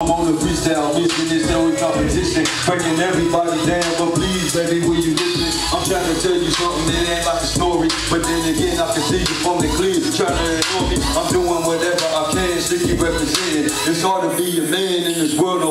I'm on the freestyle, mission this the only competition. Breaking everybody down, but please, baby, will you listen? I'm trying to tell you something that ain't like a story. But then again, I can see you from the clear, trying to ignore me. I'm doing whatever I can, sticky representing. It's hard to be a man in this world.